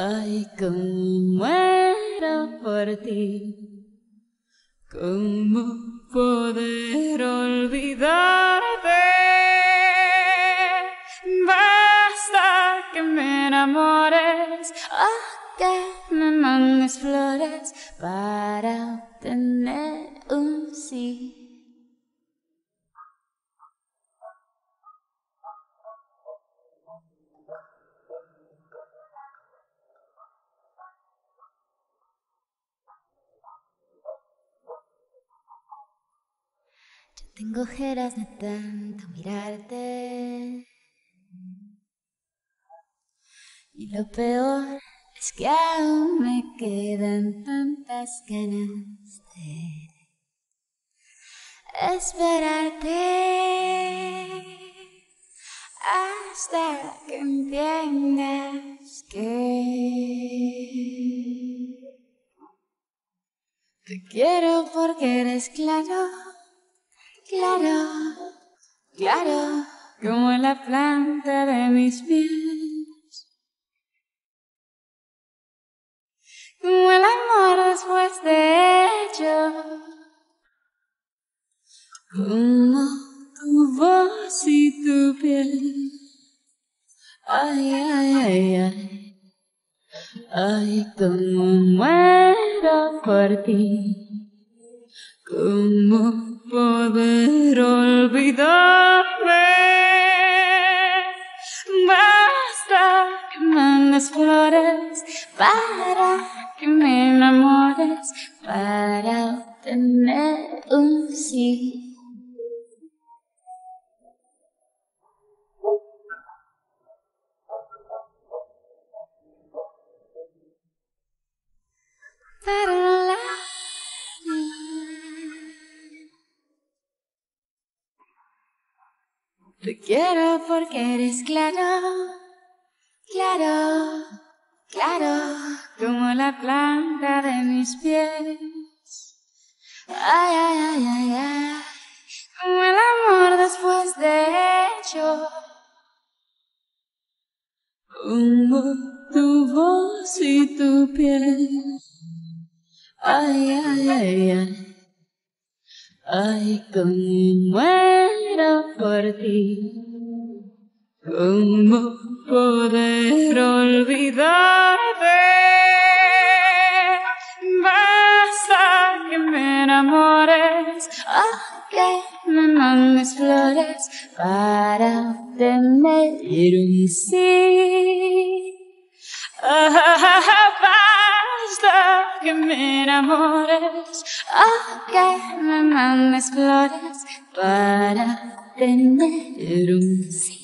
Ay, cómo muero por ti. ¿Cómo poder olvidarte? Basta que me enamores, oh, que me mandes flores para obtener un sí. Tengo ojeras de tanto mirarte. Y lo peor es que aún me quedan tantas ganas de esperarte hasta que entiendas que te quiero porque eres claro claro, claro, como la planta de mis pies. Como el amor después de ello. Como tu voz y tu piel. Ay, ay, ay, ay. Ay, como muero por ti. Como poder olvidarme. Basta que mandes flores para que me enamores, para obtener un sí. Te quiero porque eres claro, claro, claro, como la planta de mis pies. Ay, ay, ay, ay, ay, como el amor después de hecho. Como tu voz y tu piel. Ay, ay, ay, ay. Ay, cómo muero por ti. ¿Cómo poder olvidarte? Basta que me enamores, oh, que me mandes flores para tener un sí. basta que me enamores, oh, que me mandes flores para tener un sí.